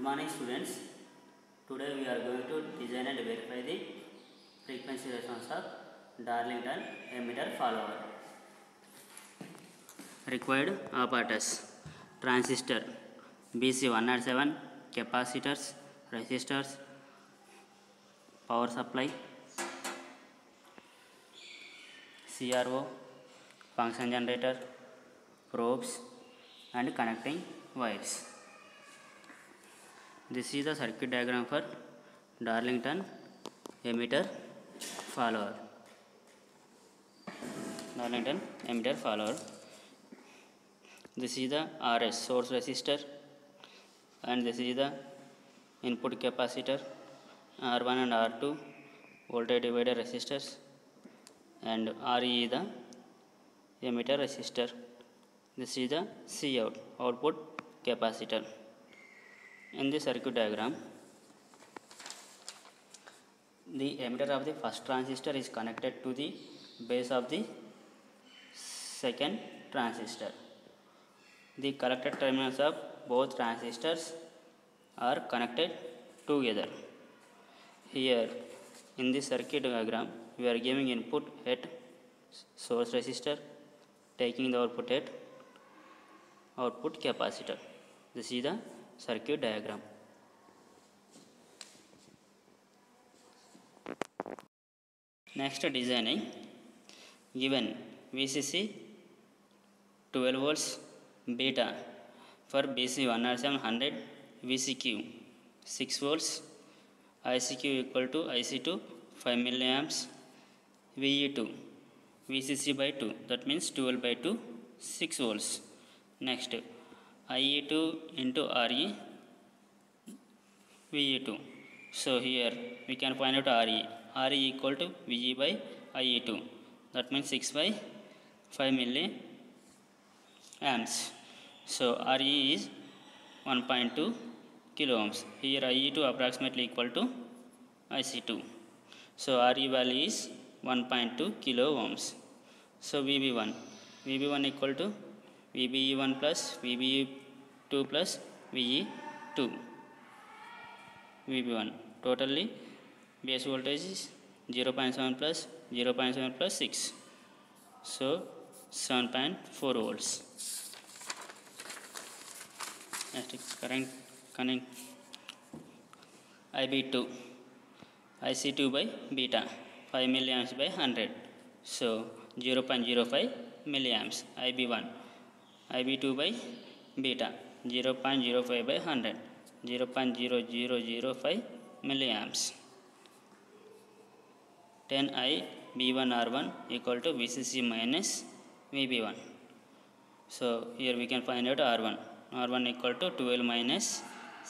Good morning students. Today we are going to design and verify the frequency response of Darlington emitter follower. Required apparatus. Transistor. BC107 capacitors. Resistors. Power supply. CRO function generator. Probes. And connecting wires. This is the circuit diagram for Darlington emitter follower. Darlington emitter follower. This is the RS source resistor and this is the input capacitor R1 and R2 voltage divider resistors and RE is the emitter resistor. This is the Cout output capacitor. In the circuit diagram, the emitter of the first transistor is connected to the base of the second transistor. The collector terminals of both transistors are connected together. Here in the circuit diagram, we are giving input at source resistor, taking the output at output capacitor. This is the circuit diagram next designing given VCC twelve volts beta for BC one R seven hundred VC Q six volts EC Q equal to EC two five milli amps VE to VCC by two that mean twelve by two six volt next IE2 into RE VE2 so here we can find out RE RE equal to VE by IE2 that means 6 by 5 milli amps. So RE is 1.2 kilo ohms. Here IE2 approximately equal to IC2 so RE value is 1.2 kilo ohms. So VB1 VB1 equal to VBE1 plus VBE2 plus VE2 VB1 totally base voltage is 0.7 plus 0.7 plus 6 so 7.4 volts. Next current connect. IB2 IC2 by beta 5 milliamps by 100 so 0.05 milliamps. IB1 IB2 by beta zero point zero five by hundred zero point zero zero zero five milli amps ten I B one R one equal to B C C minus V B one so here we can find out R one R one equal to twelve minus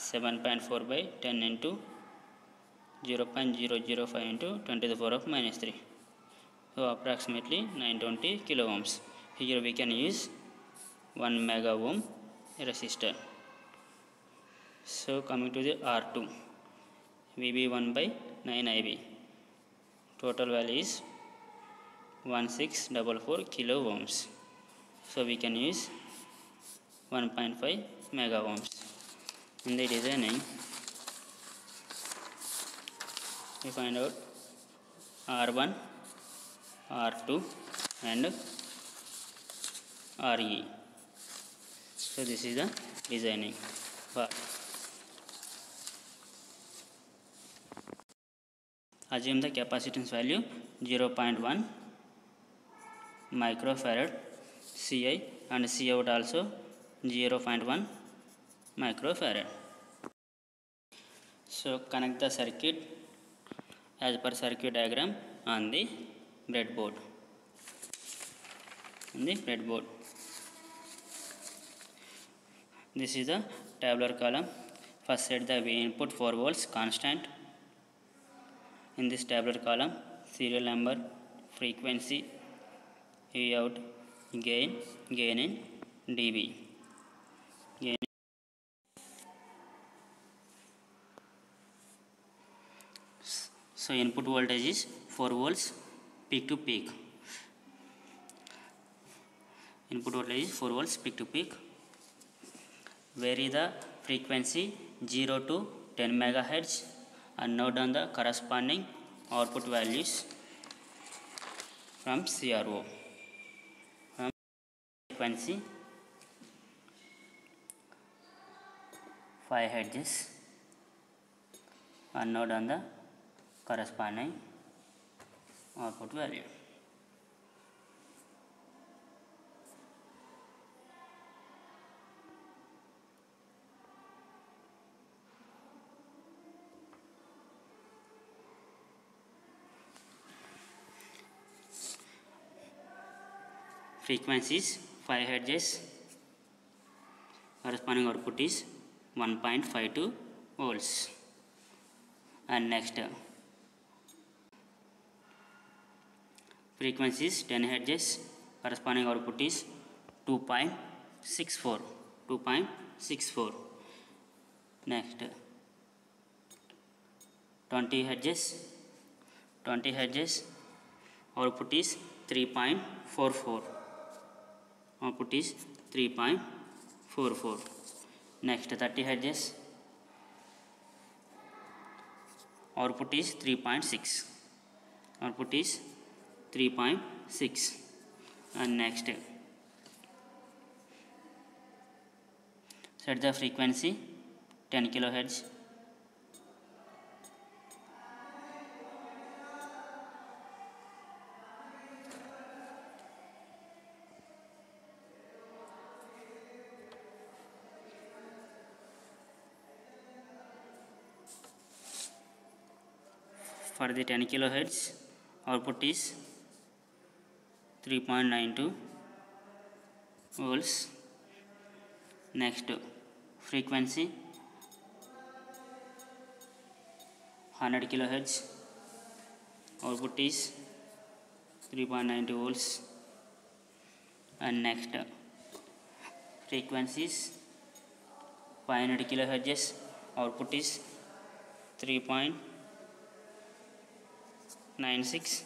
seven point four by ten into zero point zero zero five into twenty four of minus three so approximately nine twenty kilo ohms here we can use one mega ohm resistor. So coming to the r2 vb1 by 9 ib total value is 1644 kilo ohms. So we can use 1.5 mega ohms. In the designing we find out r1 r2 and re so this is the designing part assume the capacitance value 0.1 microfarad Ci and Cout also 0.1 microfarad. So connect the circuit as per circuit diagram on the breadboard. On the breadboard. This is the tabular column. First set the input 4 volts constant. In this tabular column serial number frequency E out gain gain in dB. Gain so input voltage is 4 volts peak to peak. Input voltage is 4 volts peak to peak vary the frequency 0 to 10 megahertz and note down the corresponding output values from CRO from frequency 5 hertz and note down the corresponding output value. Frequencies 5 hertz corresponding output is 1.52 volts. And next frequencies 10 hertz corresponding output is 2.64 2.64 next 20 hertz 20 hertz output is 3.44 output is 3.44 next 30 hertz. Output is 3.6 output is 3.6 and next set the frequency 10 kilohertz for the 10 kilohertz output is 3.92 volts. Next frequency 100 kilohertz output is 3.92 volts. And next frequencies 500 kilohertz output is 3.96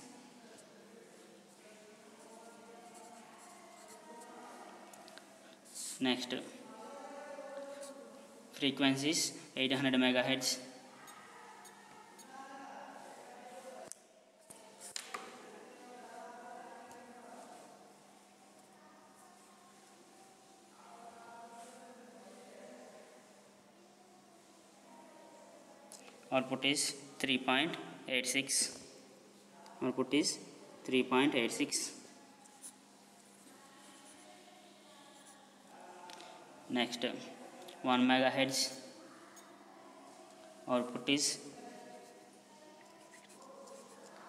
next. Frequencies 800 megahertz. Output is 3.86 output is 3.86 next 1 megahertz output is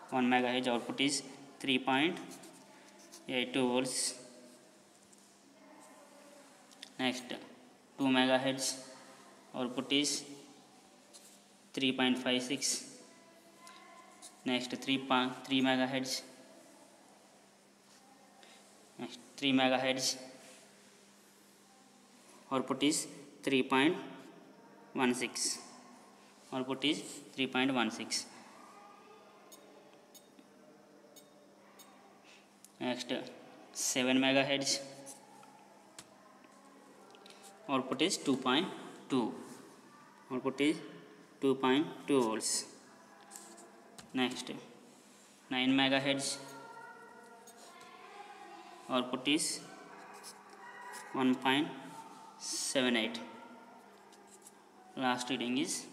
1 megahertz output is 3.82 volts. Next 2 megahertz output is 3.56 next 3 3 megahertz. Next 3 megahertz. Output is 3.16 output is 3.16 next 7 megahertz. Output is 2.2 output is 2.2 volts next. 9 megahertz. Output is 1.78 last reading is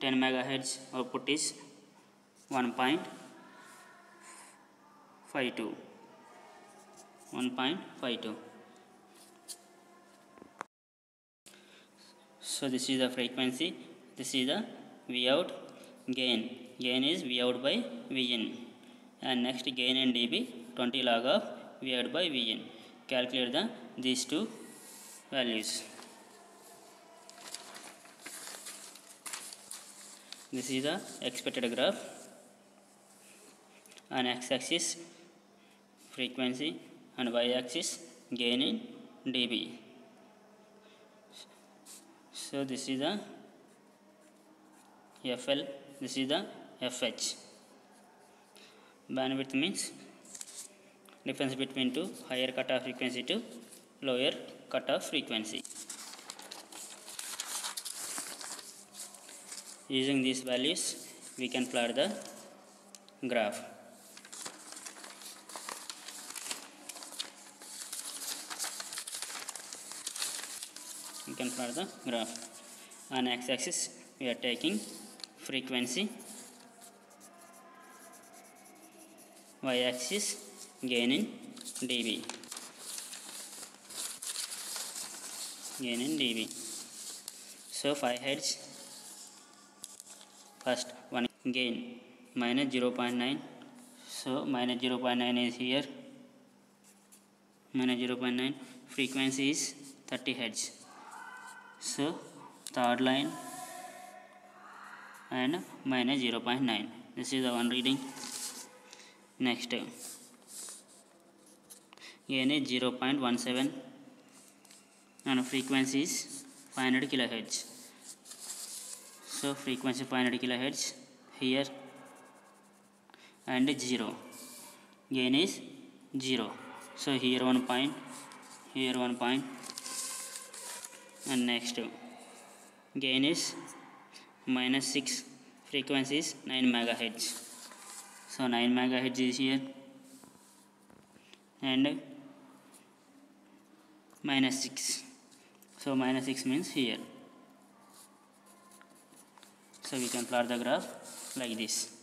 10 megahertz. Output is 1.52 1.52 so this is the frequency. This is the V out gain gain is V out by V in and next gain in dB 20 log of V out by V in calculate the these two values. This is the expected graph. On x-axis frequency and y-axis gain in dB so this is the FL this is the FH bandwidth means difference between two higher cutoff frequency to lower cutoff frequency. Using these values we can plot the graph. You can plot the graph. On x-axis we are taking frequency y-axis gain in dB. Gain in dB. So 5 hertz first one gain. Minus 0.9 so minus 0.9 is here. Minus 0.9 frequency is 30 hertz. So third line and minus 0.9 this is the one reading next. Gain is 0.17 and frequency is 500 kilohertz. So frequency 500 kilohertz here and 0 gain is 0 so here one point here one point. And next. Gain is minus 6 frequency is 9 megahertz so 9 megahertz is here and minus 6 so minus 6 means here. So we can plot the graph like this